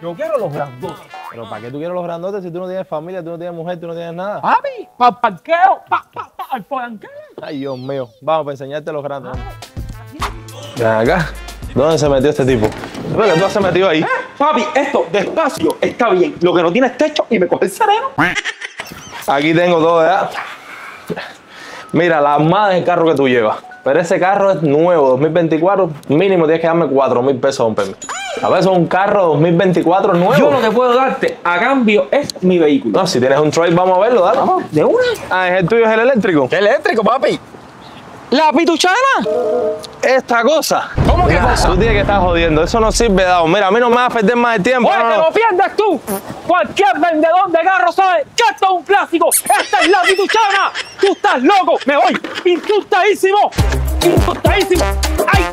Yo quiero los grandotes. Pero ¿para qué tú quieres los grandotes si tú no tienes familia, tú no tienes mujer, tú no tienes nada? Papi, para el parqueo, pa, pa, pa, al palanqueo. Ay, Dios mío. Vamos para enseñarte los grandes. Ven acá. ¿Dónde se metió este tipo? ¿Qué tú has metido ahí? Papi, esto despacio está bien. Lo que no tiene es techo y me coge el sereno. Aquí tengo todo, ¿verdad? Mira, la armada del carro que tú llevas. Pero ese carro es nuevo, 2024. Mínimo tienes que darme 4 mil pesos de un permiso. A ver, eso es un carro 2024 nuevo. Yo lo que puedo darte a cambio es mi vehículo. No, si tienes un trail, vamos a verlo, dale. Vamos, de una. Ah, ¿es el tuyo, es el eléctrico? eléctrico, papi? ¿La pituchana? Esta cosa. ¿Cómo que cosa? Tú tienes que estar jodiendo. Eso no sirve, dado. Mira, a mí no me va a perder más el tiempo. Oye, no, no pierdas tú. Cualquier vendedor de carros sabe que esto es un clásico. Esta es la pituchana. Tú estás loco. Me voy. Insultadísimo. Insultadísimo. ¡Ay! ¡Cago en la-